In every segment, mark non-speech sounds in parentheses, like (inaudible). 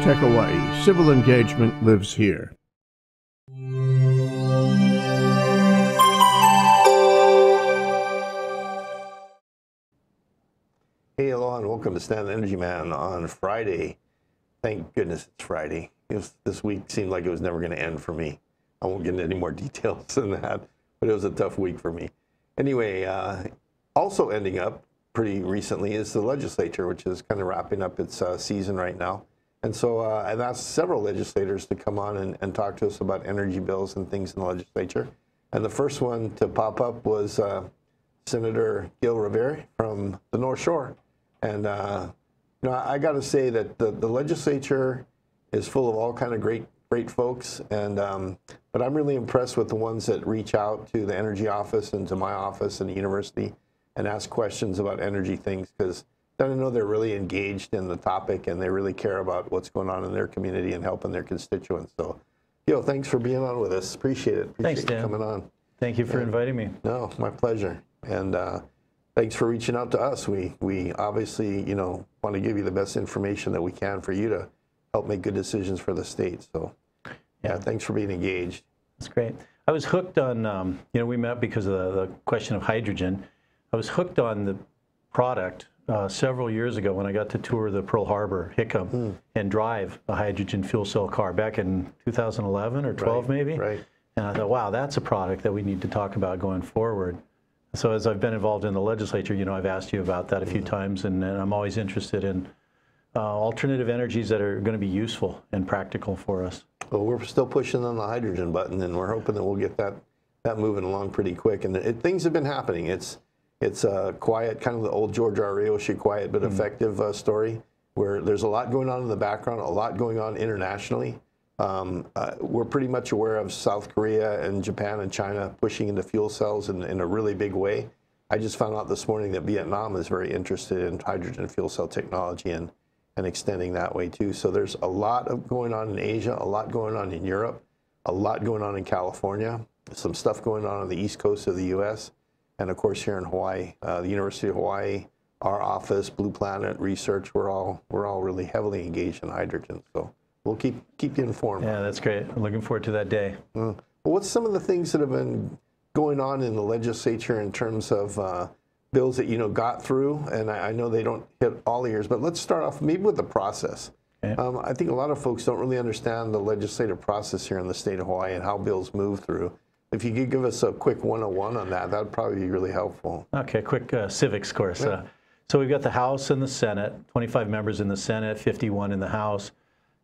ThinkTech Hawaii. Civil engagement lives here. Hey, hello, and welcome to Stan the Energy Man on Friday. Thank goodness it's Friday. This week seemed like it was never going to end for me. I won't get into any more (laughs) details than that, but it was a tough week for me. Anyway, uh, also ending up pretty recently is the legislature, which is kind of wrapping up its uh, season right now. And so uh, I've asked several legislators to come on and, and, talk to us about energy bills and things in the legislature. And the first one to pop up was uh, Senator Gil Riviere from the North Shore. And uh, you know, I got to say that the, the legislature is full of all kind of great great folks. And um, but I'm really impressed with the ones that reach out to the energy office and to my office and the university and ask questions about energy things because I know they're really engaged in the topic and they really care about what's going on in their community and helping their constituents. So, yo, thanks for being on with us. Appreciate it. Appreciate thanks, Dan. coming on. Thank you for and, inviting me. No, my pleasure. And uh, thanks for reaching out to us. We we obviously you know want to give you the best information that we can for you to help make good decisions for the state. So yeah, yeah thanks for being engaged. That's great. I was hooked on um, you know we met because of the, the, question of hydrogen. I was hooked on the product uh, several years ago when I got to tour the Pearl Harbor Hickam mm. and drive a hydrogen fuel cell car back in 2011 or 12 right, maybe. Right. And I thought, wow, that's a product that we need to talk about going forward. So as I've been involved in the legislature, you know, I've asked you about that a few mm-hmm. times, and, and, I'm always interested in uh, alternative energies that are going to be useful and practical for us. Well, we're still pushing on the hydrogen button, and we're hoping that we'll get that that moving along pretty quick. And it, things have been happening. It's it's a quiet, kind of the old George Ariyoshi quiet but mm-hmm. effective uh, story, where there's a lot going on in the background, a lot going on internationally. Um, uh, we're pretty much aware of South Korea and Japan and China pushing into fuel cells in, in, a really big way. I just found out this morning that Vietnam is very interested in hydrogen fuel cell technology and, and extending that way too. So there's a lot of going on in Asia, a lot going on in Europe, a lot going on in California, some stuff going on on the east coast of the U.S., and of course here in Hawaii, uh, the University of Hawaii, our office, Blue Planet Research, we're all we're all really heavily engaged in hydrogen. So we'll keep keep you informed. Yeah, that's great. I'm looking forward to that day. Mm. Well, what's some of the things that have been going on in the legislature in terms of uh, bills that you know got through? And I, I, know they don't hit all ears, but let's start off maybe with the process. Okay. Um, I think a lot of folks don't really understand the legislative process here in the state of Hawaii and how bills move through. If you could give us a quick 101 on that, that would probably be really helpful. Okay, quick uh, civics course. Yeah. Uh, so we've got the House and the Senate, 25 members in the Senate, 51 in the House.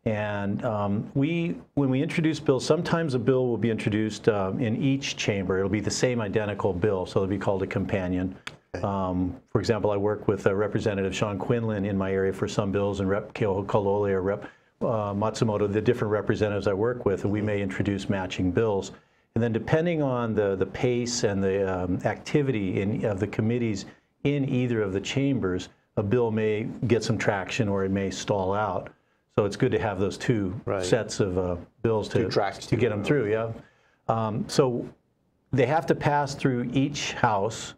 And um, we, when we introduce bills, sometimes a bill will be introduced um, in each chamber. It'll be the same identical bill, so it'll be called a companion. Um, for example, I work with uh, Representative Sean Quinlan in my area for some bills, and Rep. Kalole or Rep. Uh, Matsumoto, the different representatives I work with, and we may introduce matching bills. And then depending on the, the pace and the um, activity in, of the committees in either of the chambers, a bill may get some traction or it may stall out. So it's good to have those two right. sets of uh, bills to, to get them through, yeah. Um, so they have to pass through each house,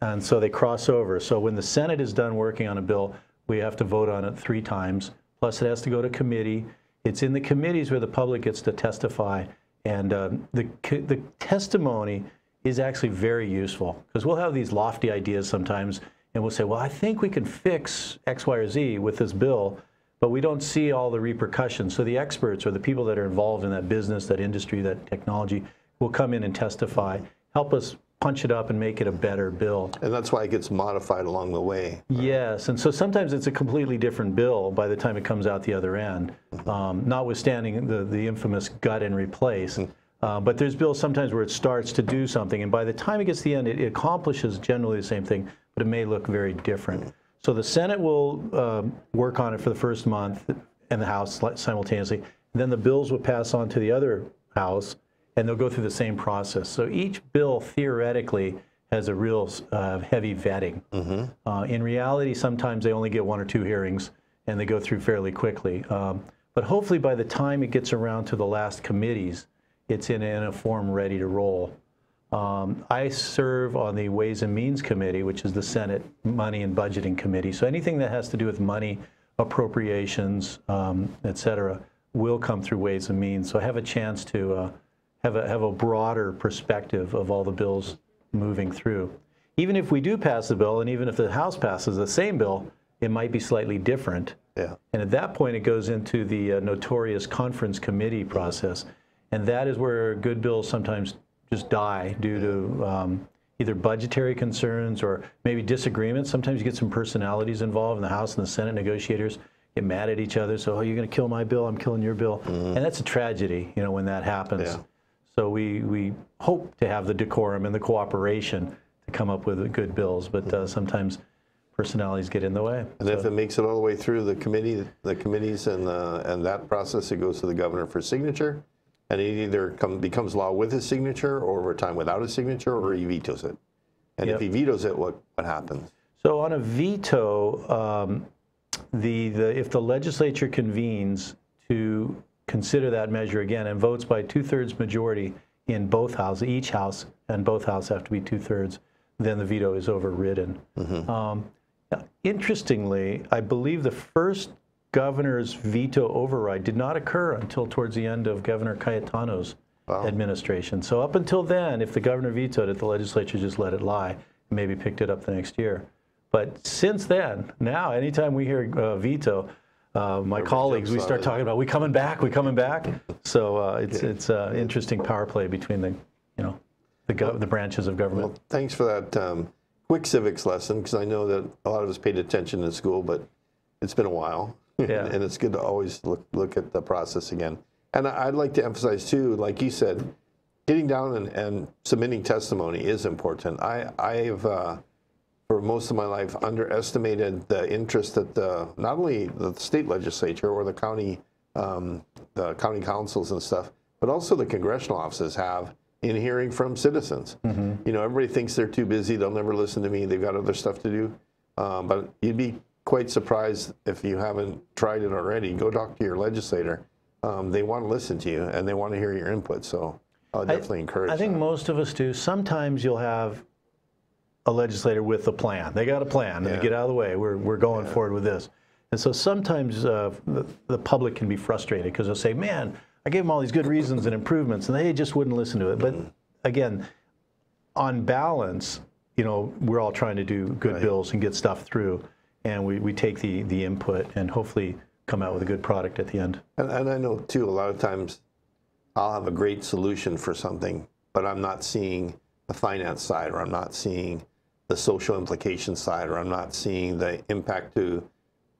and so they cross over. So when the Senate is done working on a bill, we have to vote on it three times, plus it has to go to committee. It's in the committees where the public gets to testify, and um, the, the testimony is actually very useful, because we'll have these lofty ideas sometimes, and we'll say, well, I think we can fix X, Y, or Z with this bill, but we don't see all the repercussions. So the experts or the people that are involved in that business, that industry, that technology will come in and testify, help us punch it up and make it a better bill. And that's why it gets modified along the way. Yes, and so sometimes it's a completely different bill by the time it comes out the other end, um, notwithstanding the, the infamous gut and replace. Uh, but there's bills sometimes where it starts to do something, and by the time it gets to the end, it, it accomplishes generally the same thing, but it may look very different. So the Senate will uh, work on it for the first month and the House simultaneously. Then the bills will pass on to the other House and they'll go through the same process. So each bill theoretically has a real uh, heavy vetting. Mm-hmm. Uh, in reality, sometimes they only get one or two hearings and they go through fairly quickly. Um, but hopefully by the time it gets around to the last committees, it's in, in a form ready to roll. Um, I serve on the Ways and Means Committee, which is the Senate Money and Budgeting Committee. So anything that has to do with money appropriations, um, et cetera, will come through Ways and Means. So I have a chance to uh, have, a, have a broader perspective of all the bills moving through. Even if we do pass the bill, and even if the House passes the same bill, it might be slightly different. Yeah. And at that point, it goes into the uh, notorious conference committee process. And that is where good bills sometimes just die due to um, either budgetary concerns or maybe disagreements. Sometimes you get some personalities involved in the House and the Senate negotiators get mad at each other. So, oh, you're going to kill my bill, I'm killing your bill. And that's a tragedy, you know, when that happens. Yeah. So we, we hope to have the decorum and the cooperation to come up with good bills, but uh, sometimes personalities get in the way. And if it makes it all the way through the committee, the committees and, uh, and that process, it goes to the governor for signature. And it either come, becomes law with his signature or over time without his signature, or he vetoes it. And if he vetoes it, what, what happens? So on a veto, um, the, the, if the legislature convenes to consider that measure again and votes by two-thirds majority in both houses, each house and both houses have to be two-thirds, then the veto is overridden. Um, now, interestingly, I believe the first governor's veto override did not occur until towards the end of Governor Cayetano's administration. So up until then, if the governor vetoed it, the legislature just let it lie and maybe picked it up the next year. But since then, now anytime we hear uh, veto, uh, my colleagues, we start talking about we coming back, we coming back. So uh, it's it's uh, interesting power play between the you know the gov- the branches of government. Well, thanks for that um, quick civics lesson, because I know that a lot of us paid attention in school, but it's been a while. (laughs) Yeah. and it's good to always look, look at the process again. And I'd like to emphasize too, like you said, getting down and, and submitting testimony is important. I, I've, uh, for most of my life, underestimated the interest that the, not only the state legislature or the county, um, the county councils and stuff, but also the congressional offices have in hearing from citizens. You know, everybody thinks they're too busy; they'll never listen to me. They've got other stuff to do. Um, but you'd be quite surprised if you haven't tried it already. Go talk to your legislator. Um, they want to listen to you and they want to hear your input. So I would definitely encourage. I think that. most of us do. Sometimes you'll have a legislator with a plan. They got a plan. Yeah. And get out of the way. We're, we're going forward with this. And so sometimes uh, the, the public can be frustrated because they'll say, man, I gave them all these good reasons and improvements, and they just wouldn't listen to it. But Mm-hmm. again, on balance, you know, we're all trying to do good bills and get stuff through. And we, we take the, the input and hopefully come out with a good product at the end. And, and I know too, a lot of times I'll have a great solution for something, but I'm not seeing the finance side, or I'm not seeing the social implication side, or I'm not seeing the impact to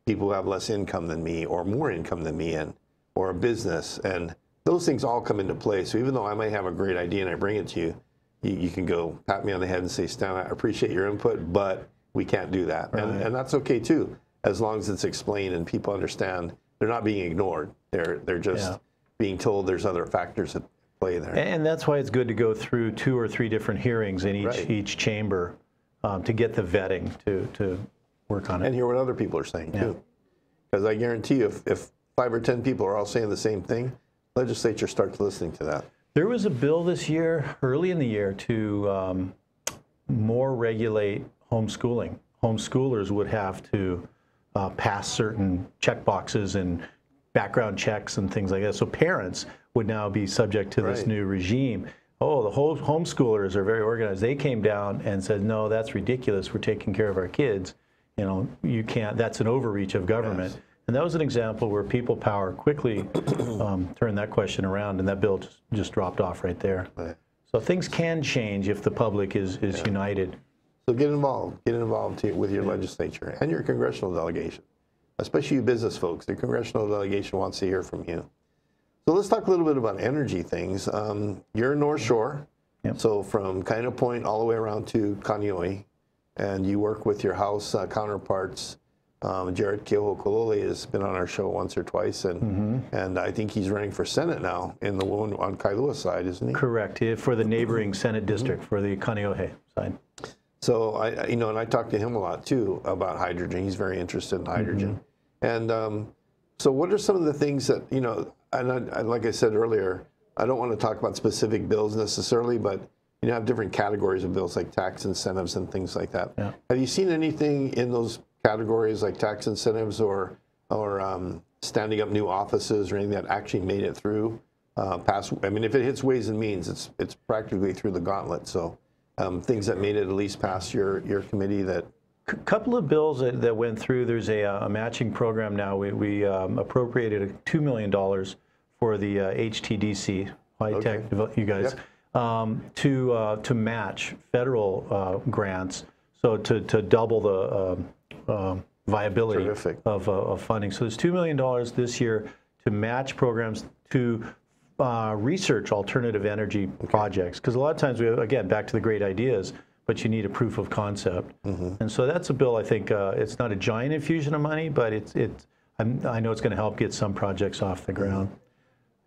people who have less income than me, or more income than me, and or a business. And those things all come into play. So even though I might have a great idea and I bring it to you, you, you can go pat me on the head and say, Stan, I appreciate your input, but we can't do that. And, and that's okay too, as long as it's explained and people understand they're not being ignored. They're, they're just Yeah. being told there's other factors at play there. And that's why it's good to go through two or three different hearings in each, Right. each chamber um, to get the vetting to, to work on it. and hear what other people are saying too. Because I guarantee you, if, if five or 10 people are all saying the same thing, legislature starts listening to that. There was a bill this year, early in the year, to um, more regulate homeschooling. Homeschoolers would have to uh, pass certain check boxes and background checks and things like that. So parents would now be subject to this new regime. Oh, the whole homeschoolers are very organized. They came down and said, "No, that's ridiculous. We're taking care of our kids. You know, you can't. That's an overreach of government." Yes. And that was an example where people power quickly (clears throat) um, turned that question around, and that bill just, just dropped off right there. Right. So things can change if the public is, is united. So get involved. Get involved to, with your legislature and your congressional delegation, especially you business folks. The congressional delegation wants to hear from you. So let's talk a little bit about energy things. Um, you're North Shore, Yep. so from Kaena Point all the way around to Kaneohe, and you work with your House uh, counterparts. Um, Jarrett Keohokalole has been on our show once or twice, and and I think he's running for Senate now in the one on Kailua side, isn't he? Correct, for the neighboring Senate district, for the Kaneohe side. So I, you know, and I talked to him a lot too about hydrogen. He's very interested in hydrogen. And um, so, what are some of the things that you know? And I, I, like I said earlier, I don't want to talk about specific bills necessarily, but you know, have different categories of bills like tax incentives and things like that. Yeah. Have you seen anything in those categories like tax incentives or or um, standing up new offices or anything that actually made it through uh, past. I mean, if it hits Ways and Means, it's it's practically through the gauntlet. So um, things that made it at least past your your committee that C- couple of bills that, that went through. There's a, uh, a matching program now. We, we um, appropriated $2 million for the uh, HTDC, high tech, devel- you guys, um, to, uh, to match federal uh, grants, so to, to double the um, um, viability Terrific. of, uh, of funding. So there's $2 million this year to match programs to uh, research alternative energy projects. Because a lot of times, we again, back to the great ideas, but you need a proof of concept. And so that's a bill, I think, uh, it's not a giant infusion of money, but it's, it's, I'm, I know it's going to help get some projects off the ground.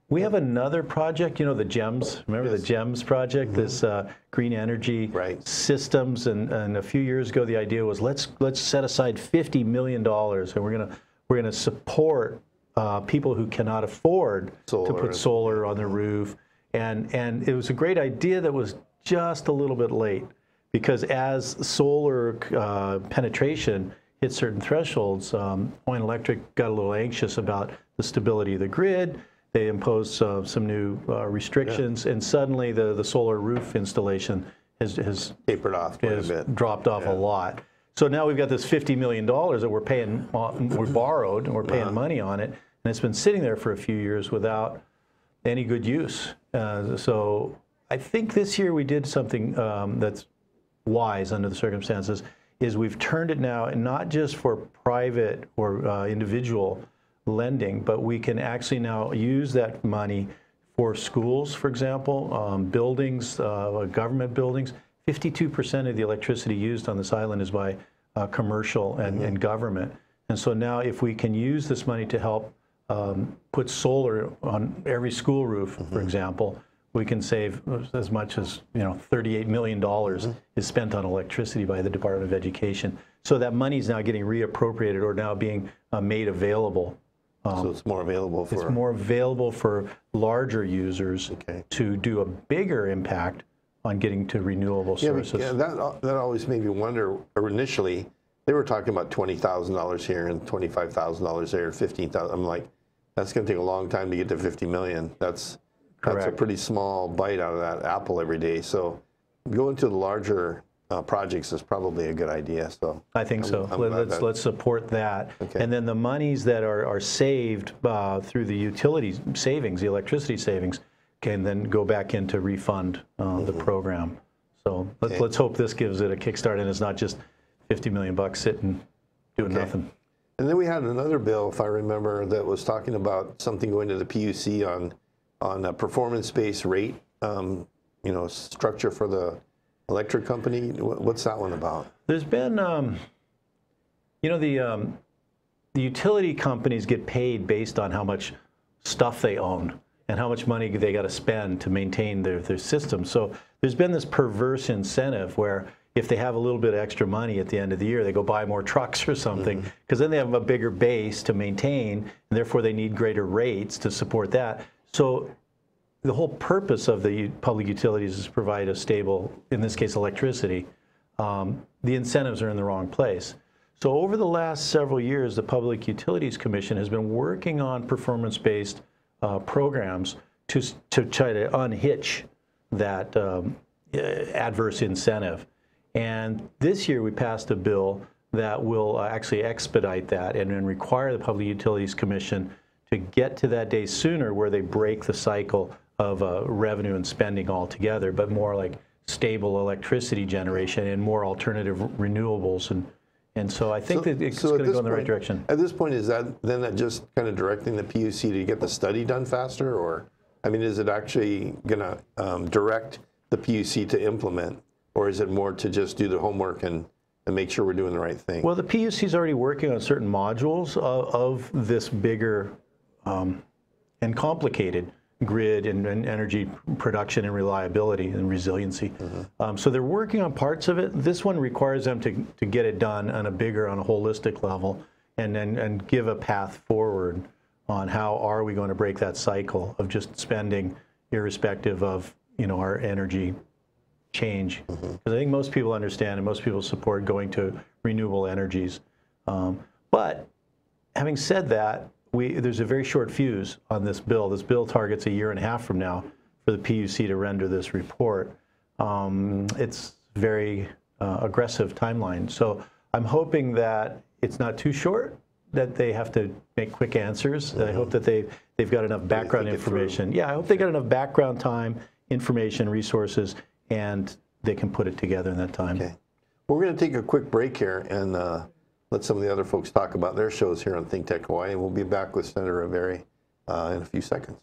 We have another project, you know, the GEMS. Remember the GEMS project, this uh, green energy Right. systems. And, and a few years ago, the idea was let's let's set aside 50 million dollars, and we're gonna we're gonna support uh, people who cannot afford to put solar on their roof. And and it was a great idea that was just a little bit late, because as solar uh, penetration hit certain thresholds, um, Point Electric got a little anxious about the stability of the grid. They imposed uh, some new uh, restrictions, and suddenly the, the solar roof installation has, has, tapered off quite a has bit. dropped off a lot. So now we've got this $50 million that we're paying, on- we borrowed, and we're paying Uh-huh. money on it, and it's been sitting there for a few years without any good use. Uh, so I think this year we did something um, that's wise under the circumstances is we've turned it now and not just for private or uh, individual lending, but we can actually now use that money for schools, for example, um, buildings, uh, government buildings. 52% of the electricity used on this island is by uh, commercial and, and government. And so now if we can use this money to help um, put solar on every school roof, for example, we can save as much as you know 38 million dollars is spent on electricity by the Department of Education. So that money is now getting reappropriated or now being uh, made available. Um, so it's more available for. It's more available for larger users Okay. to do a bigger impact on getting to renewable Yeah, but- sources. yeah, that uh, that always made me wonder. or Initially, they were talking about twenty thousand dollars here and twenty five thousand dollars there, fifteen thousand. I'm like, that's going to take a long time to get to fifty million. That's that's a pretty small bite out of that apple every day. So going to the larger uh, projects is probably a good idea. So I think so. I'm Let- glad let's that- let's support that, Okay. and then the monies that are are saved uh, through the utilities savings, the electricity savings, can then go back in to refund uh, the program. So let's Mm-hmm. Okay. let's hope this gives it a kickstart, and it's not just 50 million bucks sitting doing nothing. And then we had another bill, if I remember, that was talking about something going to the PUC on on a performance-based rate, um, you know, structure for the electric company. What's that one about? There's been, um, you know, the um, the utility companies get paid based on how much stuff they own and how much money they got to spend to maintain their their system. So there's been this perverse incentive where if they have a little bit of extra money at the end of the year, they go buy more (laughs) trucks or something because then they have a bigger base to maintain, and therefore they need greater rates to support that. So the whole purpose of the public utilities is to provide a stable, in this case, electricity. Um, the incentives are in the wrong place. So over the last several years, the Public Utilities Commission has been working on performance-based uh, programs to to try to unhitch that um, uh, adverse incentive. And this year, we passed a bill that will uh, actually expedite that and then require the Public Utilities Commission to get to that day sooner where they break the cycle of uh, revenue and spending altogether, but more like stable electricity generation and more alternative renewables. And, and so I think that it's So going to go in the right point- direction. At this point, is that then that just kind of directing the PUC to get the study done faster, or I mean, is it actually going to um, direct the PUC to implement, or is it more to just do the homework and, and make sure we're doing the right thing? Well, the PUC is already working on certain modules of, of this bigger um, and complicated grid and, and energy production and reliability and resiliency. Um, so they're working on parts of it. This one requires them to, to get it done on a bigger, on a holistic level, and then and give a path forward on how are we going to break that cycle of just spending irrespective of you know our energy change. Because I think most people understand and most people support going to renewable energies. Um, but having said that, we, there's a very short fuse on this bill. This bill targets a year and a half from now for the PUC to render this report. Um, it's very uh, aggressive timeline. So I'm hoping that it's not too short, that they have to make quick answers. I hope that they, they've got enough background information. Yeah, I hope they got enough background time, information, resources, and they can put it together in that time. Okay. We're going to take a quick break here and uh, let some of the other folks talk about their shows here on Think Tech Hawaii. And we'll be back with Senator Riviere uh, in a few seconds.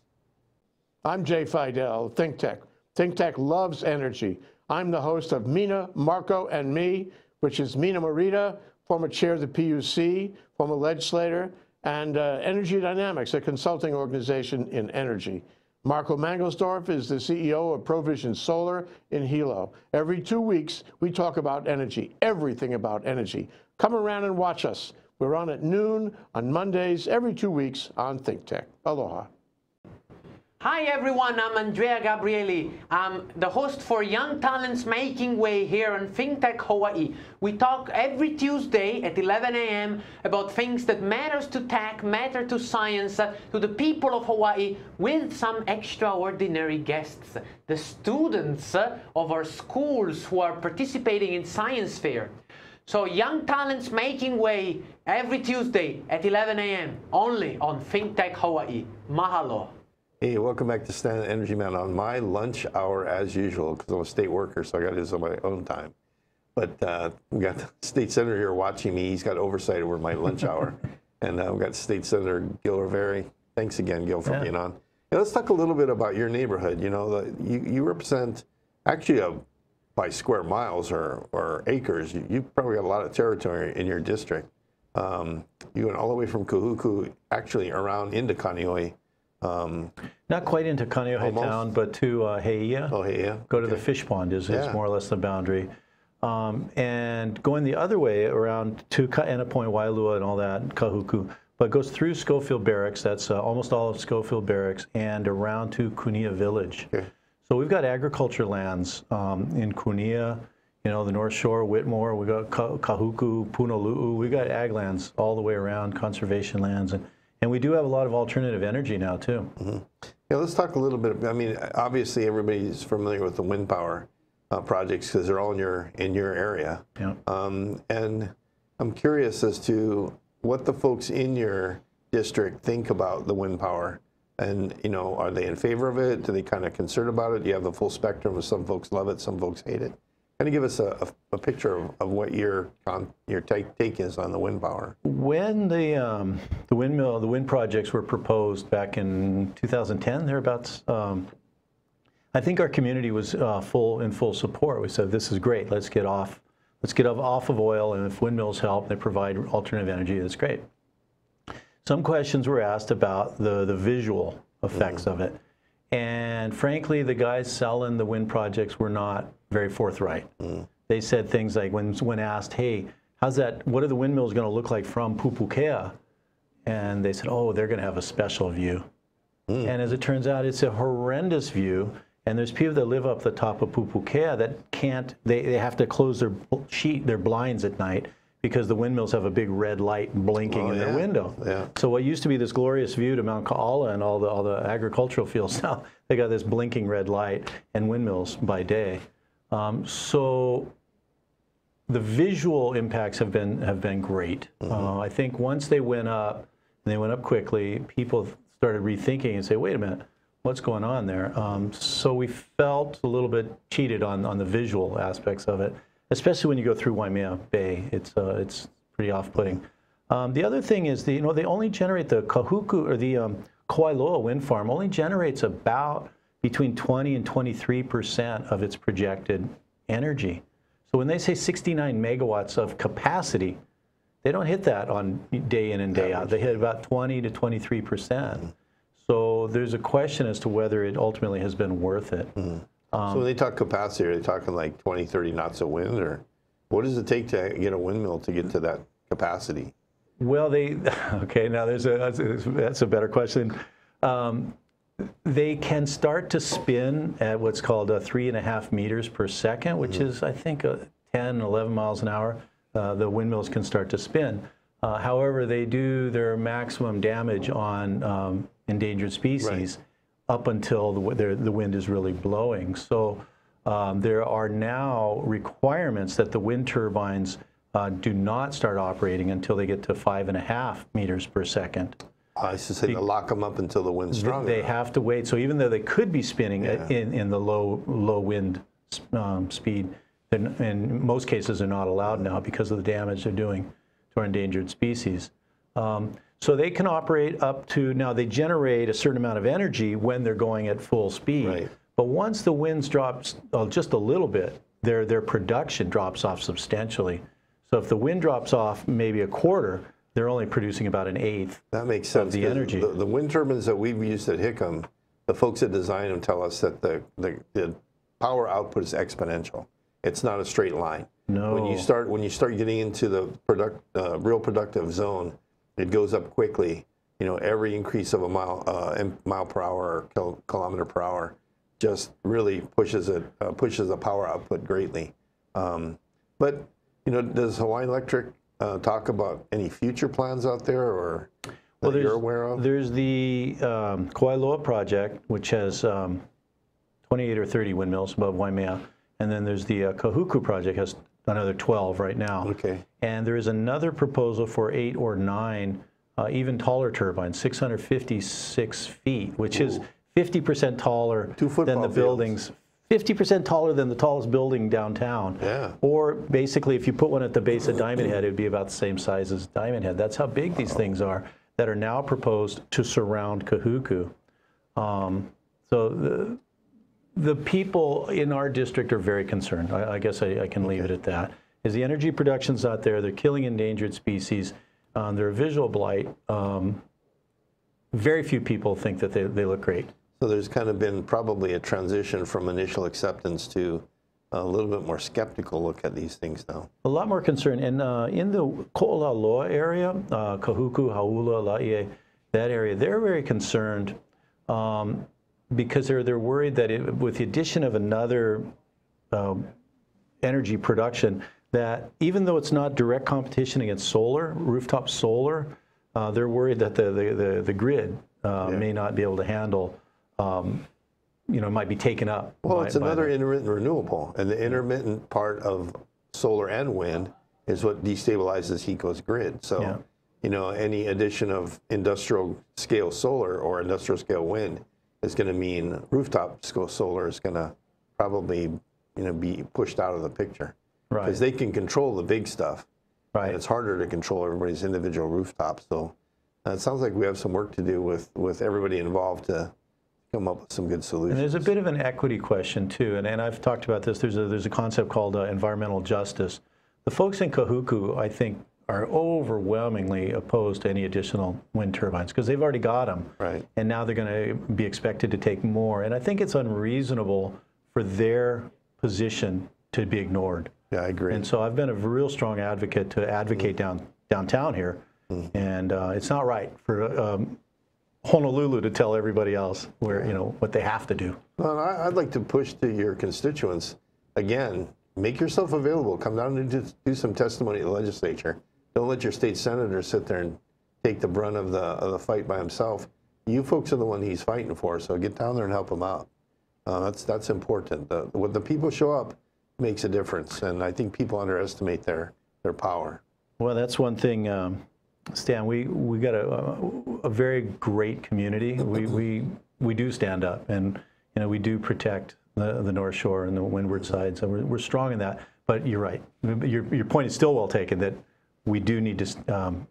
I'm Jay Fidel, Think Tech. Think Tech loves energy. I'm the host of Mina, Marco, and Me, which is Mina Morita, former chair of the PUC, former legislator, and uh, Energy Dynamics, a consulting organization in energy. Marco Mangelsdorf is the CEO of Provision Solar in Hilo. Every two weeks, we talk about energy, everything about energy. Come around and watch us. We're on at noon on Mondays, every two weeks on Think Tech. Aloha. Hi everyone, I'm Andrea Gabrieli. I'm the host for Young Talents Making Way here on ThinkTech Hawaii. We talk every Tuesday at 11 a.m. about things that matters to tech, matter to science, uh, to the people of Hawaii with some extraordinary guests. The students uh, of our schools who are participating in science fair. So Young Talents Making Way every Tuesday at 11 a.m. only on ThinkTech Hawaii. Mahalo. Hey, welcome back to Stan the Energy Man on my lunch hour as usual because I'm a state worker, so I got to do this on my own time. But uh, we got the state senator here watching me. He's got oversight over my lunch (laughs) hour, and uh, we got State Senator Gil Riviere. Thanks again, Gil, for Yeah. being on. Yeah, let's talk a little bit about your neighborhood. You know, the, you you represent actually a, by square miles or or acres. You, you've probably got a lot of territory in your district. Um, you went all the way from Kahuku, actually around into Kaneohe. Um, Not quite into Kaneohe Almost. Town, but to uh, He'eia. oh, yeah. Go to the fish pond is, is Yeah. more or less the boundary. Um, and going the other way around to Kaena Point, Waialua, and all that, Kahuku, but goes through Schofield Barracks, that's uh, almost all of Schofield Barracks, and around to Kunia Village. Okay. So we've got agriculture lands um, in Kunia, you know, the North Shore, Whitmore, we've got Kahuku, Punalu'u, we've got ag lands all the way around, conservation lands, and, and we do have a lot of alternative energy now too. Yeah, let's talk a little bit. I mean, obviously everybody's familiar with the wind power uh, projects because they're all in your in your area. Yeah. Um, and I'm curious as to what the folks in your district think about the wind power. And you know, are they in favor of it? Do they kind of concerned about it? Do you have the full spectrum of some folks love it, some folks hate it? Kind of give us a, a, a picture of, of what your your take, take is on the wind power. When the um, the windmill, the wind projects were proposed back in 2010, thereabouts, um, I think our community was uh, full in full support. We said, "This is great. Let's get off. Let's get off, off of oil, and if windmills help, they provide alternative energy. That's great." Some questions were asked about the the visual effects mm-hmm. of it, and frankly, the guys selling the wind projects were not very forthright. Mm. They said things like, when when asked, "Hey, how's that? What are the windmills going to look like from Pupukea?" And they said, "Oh, they're going to have a special view." Mm. And as it turns out, it's a horrendous view. And there's people that live up the top of Pupukea that can't. They, they have to close their sheet, their blinds at night because the windmills have a big red light blinking Oh, in their window. Yeah. So what used to be this glorious view to Mount Kaala and all the all the agricultural (laughs) fields now they got this blinking red light and windmills by day. Um, so the visual impacts have been have been great. Uh, I think once they went up and they went up quickly, people started rethinking and say, "Wait a minute, what's going on there?" Um, so we felt a little bit cheated on on the visual aspects of it, especially when you go through Waimea Bay. It's uh, it's pretty off-putting. Um, the other thing is, the, you know, they only generate the Kahuku or the um, Kawailoa wind farm only generates about between 20 and 23 percent of its projected energy. So when they say 69 megawatts of capacity, they don't hit that on day in and day out. They hit about 20 to 23 percent. So there's a question as to whether it ultimately has been worth it. So when they talk capacity, are they talking like 20, 30 knots of wind, or what does it take to get a windmill to get to that capacity? Well, they (laughs) okay. Now there's a that's a, that's a better question. Um, they can start to spin at what's called a three and a half meters per second, which is I think a 10, 11 miles an hour. Uh, the windmills can start to spin, Uh, however, they do their maximum damage on um, endangered species up until the, the, the wind is really blowing. So um, there are now requirements that the wind turbines uh, do not start operating until they get to five and a half meters per second. I used to say to lock them up until the wind's strong They enough. have to wait. So even though they could be spinning at- in, in the low low wind um, speed, in most cases they're not allowed now because of the damage they're doing to our endangered species. Um, so they can operate up to now. They generate a certain amount of energy when they're going at full speed. Right. But once the winds drops uh, just a little bit, their their production drops off substantially. So if the wind drops off maybe a quarter, they're only producing about an eighth. That makes sense. the 'cause energy. The, the wind turbines that we've used at Hickam, the folks that design them tell us that the, the, the power output is exponential. It's not a straight line. No. When you start when you start getting into the product uh, real productive zone, it goes up quickly. You know, every increase of a mile uh, mile per hour or kil- kilometer per hour just really pushes it uh, pushes the power output greatly. Um, but you know, does Hawaiian Electric uh, talk about any future plans out there, or that there's, you're aware of? There's the um, project, which has um, 28 or 30 windmills above Waimea. And then there's the uh, Kahuku project, has another 12 right now. Okay. And there is another proposal for eight or nine uh, even taller turbines, 656 feet, which is 50% taller Two than the buildings. 50% taller than the tallest building downtown. Yeah. Or basically, if you put one at the base of Diamond Head, it'd be about the same size as Diamond Head. That's how big these things are that are now proposed to surround Kahuku. Um, so the, the people in our district are very concerned. I, I guess I, I can leave it at that. Is the energy production's not there? They're killing endangered species. Um, they're a visual blight. Um, very few people think that they, they look great. So there's kind of been probably a transition from initial acceptance to a little bit more skeptical look at these things now. A lot more concern. And uh, in the Ko'olauloa area, uh, Kahuku, Hauula, Laie, that area, they're very concerned um, because they're, they're worried that it, with the addition of another um, energy production, that even though it's not direct competition against solar, rooftop solar, uh, they're worried that the, the, the, the grid uh, may not be able to handle, um, you know, might be taken up. Well, by- it's another the- intermittent renewable, and the intermittent part of solar and wind is what destabilizes HECO's grid. So, Yeah. you know, any addition of industrial scale solar or industrial scale wind is going to mean rooftop solar is going to probably, you know, be pushed out of the picture Right. because they can control the big stuff. Right. And it's harder to control everybody's individual rooftops. So, uh, it sounds like we have some work to do with with everybody involved to come up with some good solutions. And there's a bit of an equity question too, and, and I've talked about this. There's a there's a concept called uh, environmental justice. The folks in Kahuku, I think, are overwhelmingly opposed to any additional wind turbines because they've already got them, Right. and now they're going to be expected to take more. And I think it's unreasonable for their position to be ignored. Yeah, I agree. And so I've been a real strong advocate to advocate down downtown here, and uh, it's not right for um, Honolulu to tell everybody else where you know what they have to do. Well, I- I'd like to push to your constituents, again, make yourself available. Come down and do, do some testimony at the legislature. Don't let your state senator sit there and take the brunt of the, of the fight by himself. You folks are the one he's fighting for, so get down there and help him out. Uh, that's, that's important. The, when the people show up makes a difference, and I think people underestimate their, their power. Well, that's one thing, um, Stan. We we got a, a very great community. We we we do stand up, and you know we do protect the, the North Shore and the windward side. So we're, we're strong in that. But you're right. Your your point is still well taken. That we do need to um,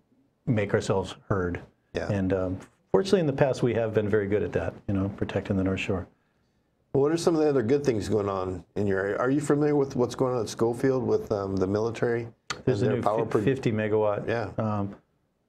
make ourselves heard. Yeah. And um, fortunately, in the past, we have been very good at that. You know, protecting the North Shore. What are some of the other good things going on in your area? Are you familiar with what's going on at Schofield with um, the military? There's a new power fi- 50 megawatt. Yeah. Um,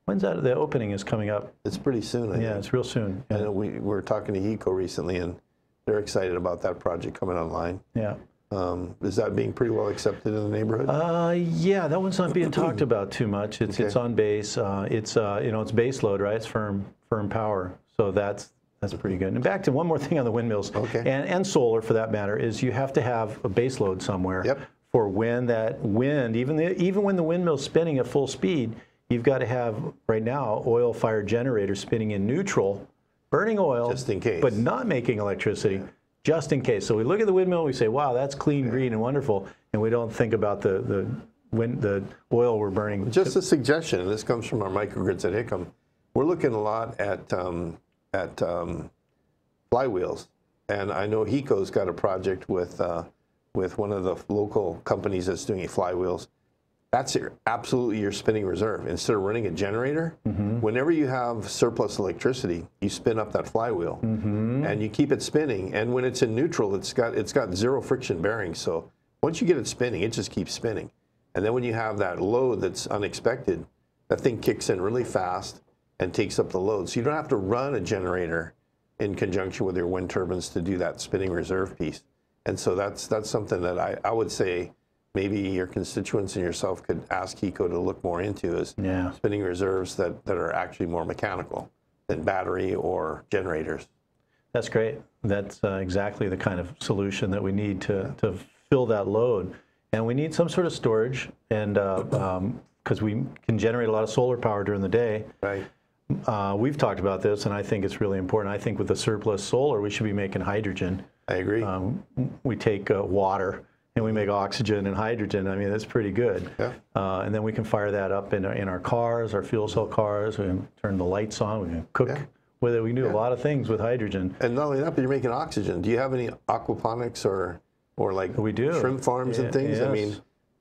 when's that? The opening is coming up. It's pretty soon. I Yeah, think. it's real soon. Yeah. we, we were talking to HECO recently, and they're excited about that project coming online. yeah. Um, is that being pretty well accepted in the neighborhood? Uh, yeah, that one's not being talked (clears throat) about too much. It's it's on base. Uh, it's uh, you know it's base load, right? It's firm firm power. So that's that's pretty good. And back to one more thing on the windmills Okay. and and solar for that matter is you have to have a base load somewhere Yep. for when that wind even the, even when the windmill's spinning at full speed, you've got to have right now oil-fired generators spinning in neutral, burning oil, Just in case. but not making electricity, just in case. So we look at the windmill, we say, "Wow, that's clean, green, and wonderful," and we don't think about the the wind, the oil we're burning. Just a suggestion, and this comes from our microgrids at Hickam. We're looking a lot at um, at um, flywheels, and I know HECO's got a project with uh, with one of the local companies that's doing flywheels. That's your, absolutely your spinning reserve. Instead of running a generator, mm-hmm. whenever you have surplus electricity, you spin up that flywheel, mm-hmm. and you keep it spinning. And when it's in neutral, it's got it's got zero friction bearings. So once you get it spinning, it just keeps spinning. And then when you have that load that's unexpected, that thing kicks in really fast and takes up the load. So you don't have to run a generator in conjunction with your wind turbines to do that spinning reserve piece. And so that's that's something that I, I would say maybe your constituents and yourself could ask HECO to look more into is Yeah. spinning reserves that, that are actually more mechanical than battery or generators. That's great. That's uh, exactly the kind of solution that we need to, to fill that load. And we need some sort of storage, and because we can generate a lot of solar power during the day. Right. Uh, we've talked about this, and I think it's really important. I think with the surplus solar, we should be making hydrogen. I agree. Um, we take uh, water and we make oxygen and hydrogen. I mean, that's pretty good. Yeah. Uh, and then we can fire that up in our, in our cars, our fuel cell cars. We can turn the lights on. We can cook Yeah. with it. We can do a lot of things with hydrogen. and not only that, but you're making oxygen. Do you have any aquaponics or or like We do. shrimp farms Yeah, and things? I mean,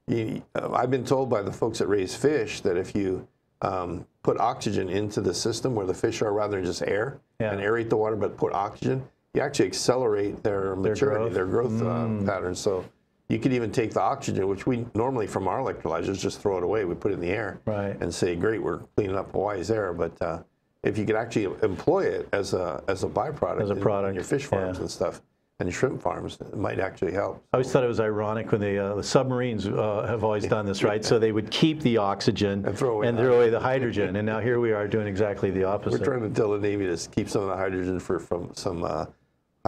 you, uh, I've been told by the folks that raise fish that if you um, put oxygen into the system where the fish are rather than just air Yeah. and aerate the water, but put oxygen, you actually accelerate their maturity, growth. their growth Mm. uh, patterns. So you could even take the oxygen, which we normally from our electrolyzers just throw it away. We put it in the air Right. and say, great, we're cleaning up Hawaii's air. But uh, if you could actually employ it as a as a byproduct As a in- in your fish farms yeah. and stuff and shrimp farms, it might actually help. I always thought it was ironic when they, uh, the submarines uh, have always done this, right? (laughs) So they would keep the oxygen And throw away the away the hydrogen. And now here we are doing exactly the opposite. We're trying to tell the Navy to keep some of the hydrogen for from some uh,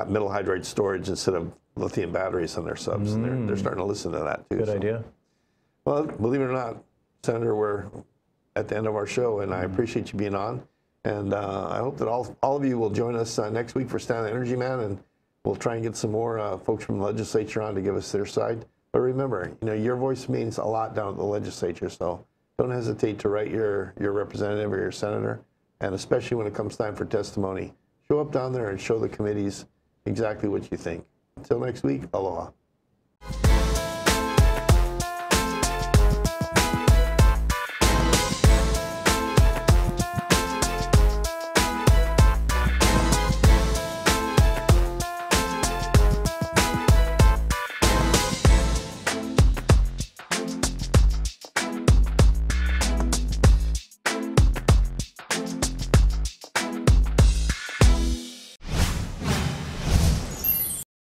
metal hydride storage instead of lithium batteries on their subs. And they're, they're starting to listen to that too. Mm. Good so- idea. Well, believe it or not, Senator, we're at the end of our show, and I Mm-hmm. appreciate you being on. And uh, I hope that all, all of you will join us uh, next week for Stan the Energy Man, and we'll try and get some more uh, folks from the legislature on to give us their side. But remember, you know, your voice means a lot down at the legislature, so don't hesitate to write your, your representative or your senator, and especially when it comes time for testimony, show up down there and show the committees exactly what you think. Until next week, aloha.